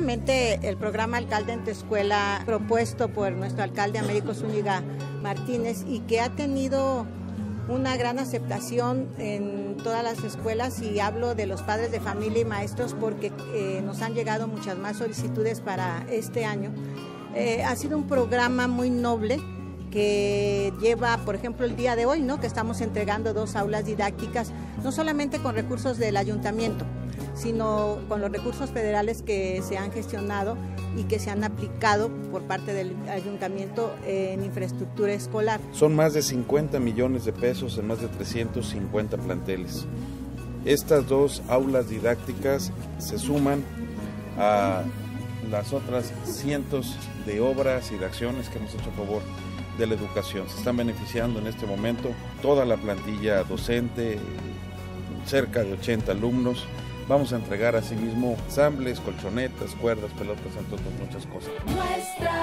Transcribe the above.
El programa Alcalde en tu Escuela, propuesto por nuestro alcalde Américo Zúñiga Martínez y que ha tenido una gran aceptación en todas las escuelas y hablo de los padres de familia y maestros porque eh, nos han llegado muchas más solicitudes para este año. Eh, ha sido un programa muy noble que lleva, por ejemplo, el día de hoy, ¿no? que estamos entregando dos aulas didácticas, no solamente con recursos del ayuntamiento, sino con los recursos federales que se han gestionado y que se han aplicado por parte del ayuntamiento en infraestructura escolar. Son más de 50 millones de pesos en más de 350 planteles. Estas dos aulas didácticas se suman a las otras cientos de obras y de acciones que hemos hecho a favor de la educación. Se están beneficiando en este momento toda la plantilla docente, cerca de 80 alumnos. Vamos a entregar asimismo ensambles, colchonetas, cuerdas, pelotas, entre otras muchas cosas. Nuestra.